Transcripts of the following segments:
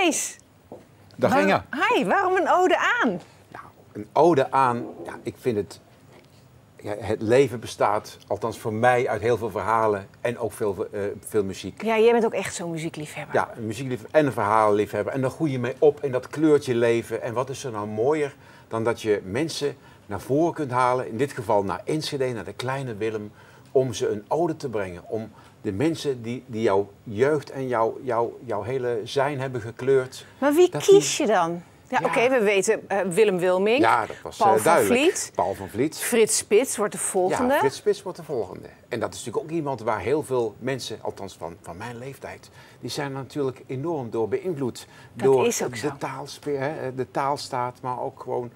Kees. Dag waar- Inge. Hi, waarom een ode aan? Nou, een ode aan, ja, ik vind het, ja, het leven bestaat, althans voor mij, uit heel veel verhalen en ook veel, eh, veel muziek. Ja, jij bent ook echt zo'n muziekliefhebber. Ja, een muziekliefhebber en een verhalenliefhebber. En daar groei je mee op en dat kleurt je leven. En wat is er nou mooier dan dat je mensen naar voren kunt halen, in dit geval naar Enschede, naar de kleine Willem, om ze een ode te brengen. Om de mensen die, die jouw jeugd en jouw, jouw, jouw hele zijn hebben gekleurd. Maar wie kies je dan? Ja, Ja. oké, we weten eh, Willem Wilming, Ja, dat was Paul eh, van. Vliet, Paul van Vliet. Frits Spits wordt de volgende. Ja, Frits Spits wordt de volgende. En dat is natuurlijk ook iemand waar heel veel mensen, althans van, van mijn leeftijd, die zijn er natuurlijk enorm door beïnvloed. Dat door is ook de, zo. taalspe- hè, de taalstaat, maar ook gewoon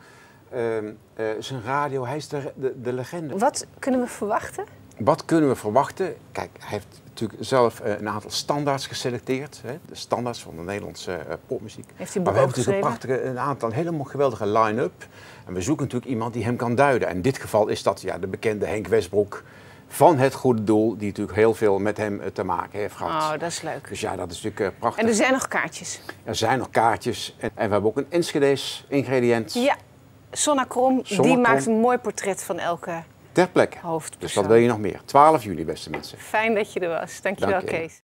ehm, eh, zijn radio. Hij is de, de, de legende. Wat kunnen we verwachten? Wat kunnen we verwachten? Kijk, hij heeft natuurlijk zelf eh, een aantal standaards geselecteerd. Hè? De standaards van de Nederlandse eh, popmuziek. Heeft hij een maar we hebben natuurlijk een, prachtige, een aantal helemaal geweldige line-up. En we zoeken natuurlijk iemand die hem kan duiden. En in dit geval is dat ja, de bekende Henk Westbroek van Het Goede Doel. Die natuurlijk heel veel met hem eh, te maken heeft gehad. Oh, dat is leuk. Dus ja, dat is natuurlijk prachtig. En er zijn nog kaartjes. Er zijn nog kaartjes. En, we hebben ook een Enschede's ingrediënt Ja, Sonna Krom, die Krom. maakt een mooi portret van elke ter plekke. Dus wat wil je nog meer? 12 juli, beste mensen. Fijn dat je er was. Dankjewel, Dank je. Kees.